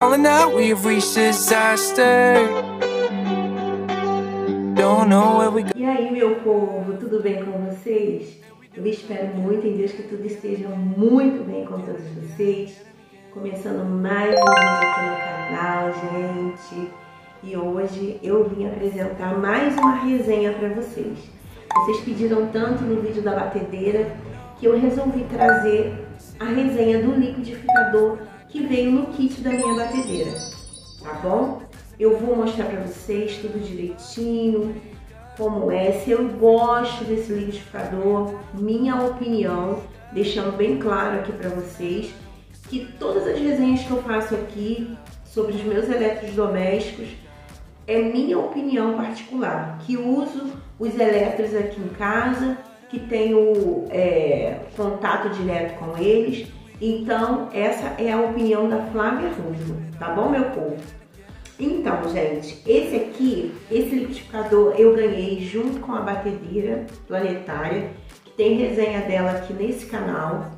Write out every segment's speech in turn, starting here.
Out, reached disaster. Don't know where we go. E aí, meu povo, tudo bem com vocês? Eu espero muito em Deus que tudo esteja muito bem com todos vocês. Começando mais um vídeo aqui no canal, gente. E hoje eu vim apresentar mais uma resenha para vocês. Vocês pediram tanto no vídeo da batedeira que eu resolvi trazer a resenha do liquidificador que veio no kit da minha batedeira, tá bom? Eu vou mostrar para vocês tudo direitinho, como é, se eu gosto desse liquidificador, minha opinião, deixando bem claro aqui para vocês que todas as resenhas que eu faço aqui sobre os meus eletrodomésticos é minha opinião particular, que uso os elétricos aqui em casa, que tenho é, contato direto com eles então, essa é a opinião da Flávia Rusmo, tá bom, meu povo? Então, gente, esse aqui, esse liquidificador eu ganhei junto com a batedeira planetária, que tem resenha dela aqui nesse canal.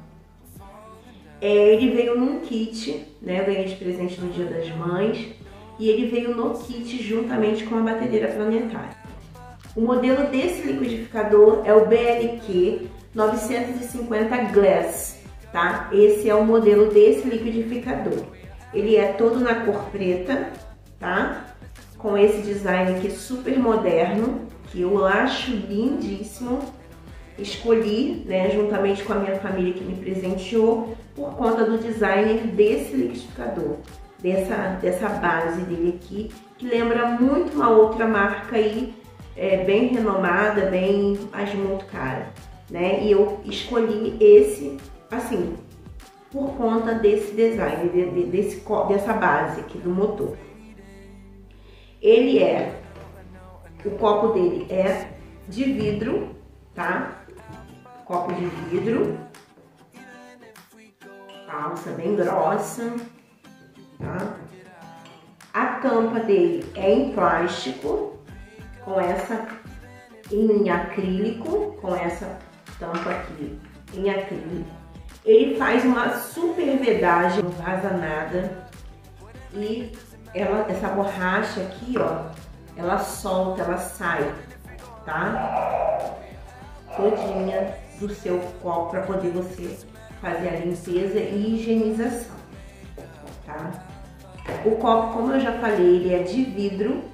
É, ele veio num kit, né? Eu ganhei de presente no Dia das Mães. E ele veio no kit juntamente com a batedeira planetária. O modelo desse liquidificador é o BLQ 950 Glass tá? Esse é o modelo desse liquidificador. Ele é todo na cor preta, tá? Com esse design aqui super moderno, que eu acho lindíssimo. Escolhi, né, juntamente com a minha família que me presenteou, por conta do designer desse liquidificador, dessa, dessa base dele aqui, que lembra muito uma outra marca aí, é, bem renomada, bem, mas muito cara, né? E eu escolhi esse assim, por conta desse design, de, de, desse, dessa base aqui do motor. Ele é, o copo dele é de vidro, tá? Copo de vidro, alça bem grossa, tá? A tampa dele é em plástico, com essa em acrílico, com essa tampa aqui em acrílico. Ele faz uma super vedagem, não vaza nada. E ela, essa borracha aqui, ó, ela solta, ela sai, tá? Todinha do seu copo para poder você fazer a limpeza e higienização, tá? O copo, como eu já falei, ele é de vidro,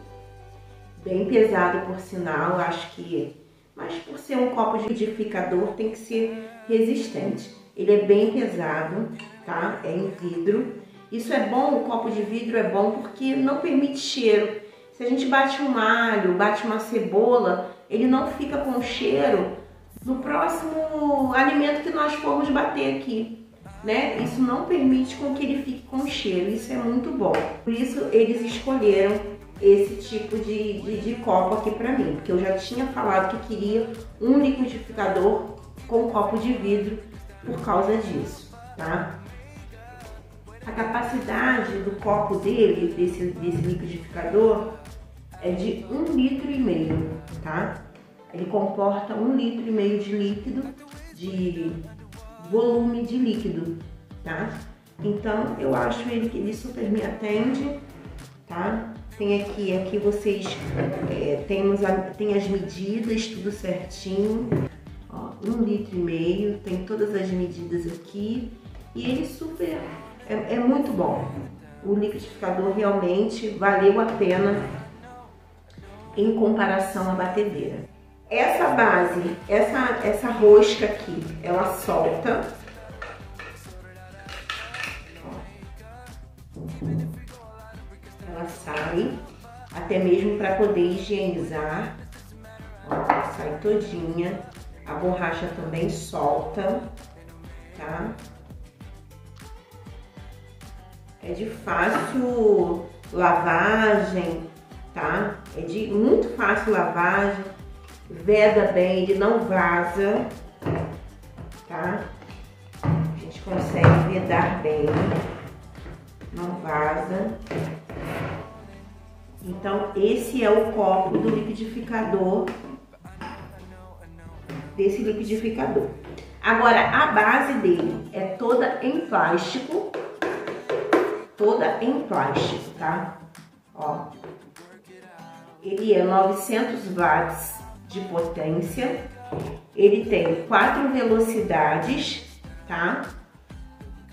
bem pesado por sinal, acho que, mas por ser um copo de liquidificador tem que ser resistente. Ele é bem pesado, tá? É em vidro. Isso é bom, o copo de vidro é bom porque não permite cheiro. Se a gente bate um alho, bate uma cebola, ele não fica com cheiro no próximo alimento que nós formos bater aqui, né? Isso não permite com que ele fique com cheiro, isso é muito bom. Por isso eles escolheram esse tipo de, de, de copo aqui para mim, porque eu já tinha falado que queria um liquidificador com copo de vidro por causa disso, tá? A capacidade do copo dele, desse, desse liquidificador, é de um litro e meio, tá? Ele comporta um litro e meio de líquido, de volume de líquido, tá? Então, eu acho ele que ele super me atende, tá? Tem aqui, aqui vocês é, tem as medidas, tudo certinho um litro e meio, tem todas as medidas aqui e ele super, é, é muito bom. O liquidificador realmente valeu a pena em comparação à batedeira. Essa base, essa, essa rosca aqui, ela solta. Ela sai, até mesmo para poder higienizar. Ó, sai todinha. A borracha também solta, tá? É de fácil lavagem, tá? É de muito fácil lavagem, veda bem, ele não vaza, tá? A gente consegue vedar bem, não vaza. Então, esse é o copo do liquidificador desse liquidificador. Agora, a base dele é toda em plástico, toda em plástico, tá? Ó, ele é 900 watts de potência, ele tem quatro velocidades, tá?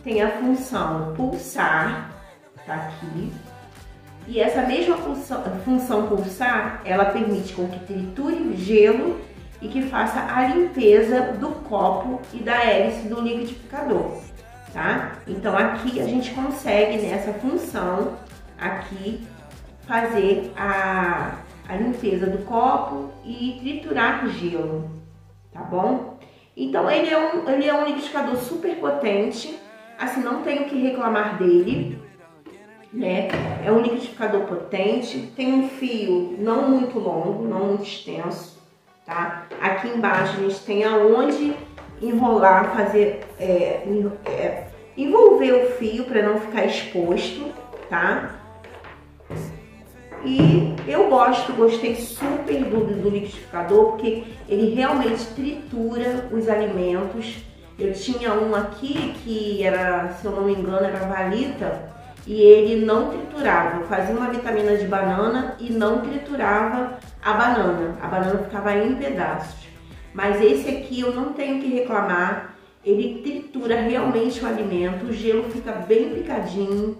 Tem a função pulsar, tá aqui. E essa mesma função, função pulsar, ela permite com que triture gelo e que faça a limpeza do copo e da hélice do liquidificador, tá? Então aqui a gente consegue nessa função aqui fazer a, a limpeza do copo e triturar o gelo, tá bom? Então ele é um, ele é um liquidificador super potente, assim não tenho que reclamar dele, né? É um liquidificador potente, tem um fio não muito longo, não muito extenso, tá? Aqui embaixo a gente tem aonde enrolar, fazer, é, é, envolver o fio para não ficar exposto, tá? E eu gosto, gostei super do, do liquidificador, porque ele realmente tritura os alimentos. Eu tinha um aqui que era, se eu não me engano, era valita, e ele não triturava. Fazia uma vitamina de banana e não triturava a banana. A banana ficava em pedaços. Mas esse aqui eu não tenho que reclamar. Ele tritura realmente o alimento, o gelo fica bem picadinho.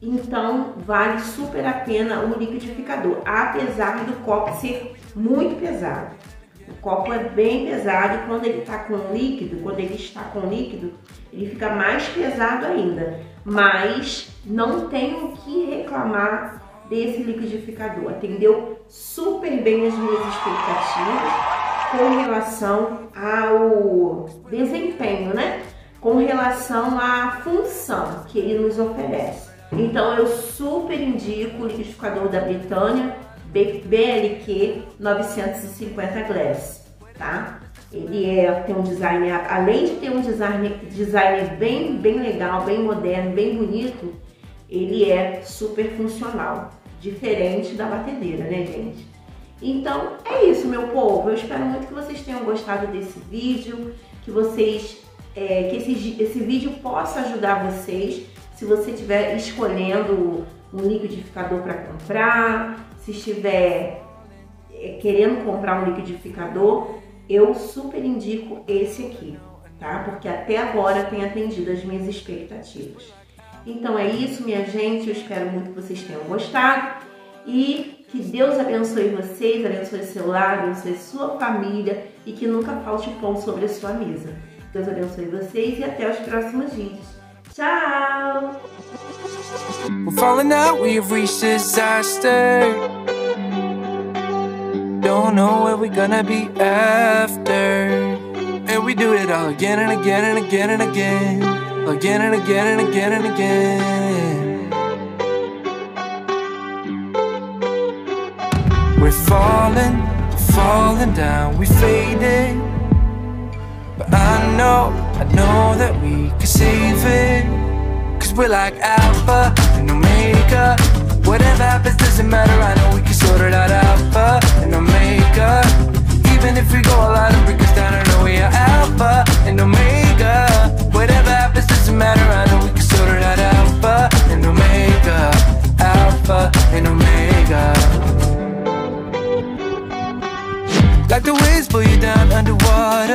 Então vale super a pena o liquidificador, apesar do copo ser muito pesado. O copo é bem pesado e quando ele está com líquido, quando ele está com líquido, ele fica mais pesado ainda. Mas não tenho que reclamar desse liquidificador. Atendeu super bem as minhas expectativas com relação ao desempenho, né? Com relação à função que ele nos oferece. Então eu super indico o liquidificador da Britânia BLQ 950 Glass, tá? Ele é, tem um design, além de ter um design, design bem, bem legal, bem moderno, bem bonito, ele é super funcional, diferente da batedeira, né, gente? Então é isso, meu povo. Eu espero muito que vocês tenham gostado desse vídeo, que vocês, é, que esse, esse vídeo possa ajudar vocês se você estiver escolhendo um liquidificador para comprar, se estiver é, querendo comprar um liquidificador, eu super indico esse aqui, tá? Porque até agora tem atendido as minhas expectativas. Então é isso, minha gente. Eu espero muito que vocês tenham gostado e que Deus abençoe vocês, abençoe seu lar, abençoe sua família e que nunca falte pão sobre a sua mesa. Deus abençoe vocês e até os próximos vídeos. Tchau! We're falling out, we've reached disaster. Don't know where we're gonna be after. And we do it all again and again and again and again again and again and again and again. We're falling, falling down, we fading. But I know, I know that we can save it. We're like Alpha and Omega. Whatever happens doesn't matter, I know we can sort it out Alpha and Omega. Even if we go a lot and break us down, I know we are Alpha and Omega. Whatever happens doesn't matter, I know we can sort it out Alpha and Omega Alpha and Omega Like the waves pull you down underwater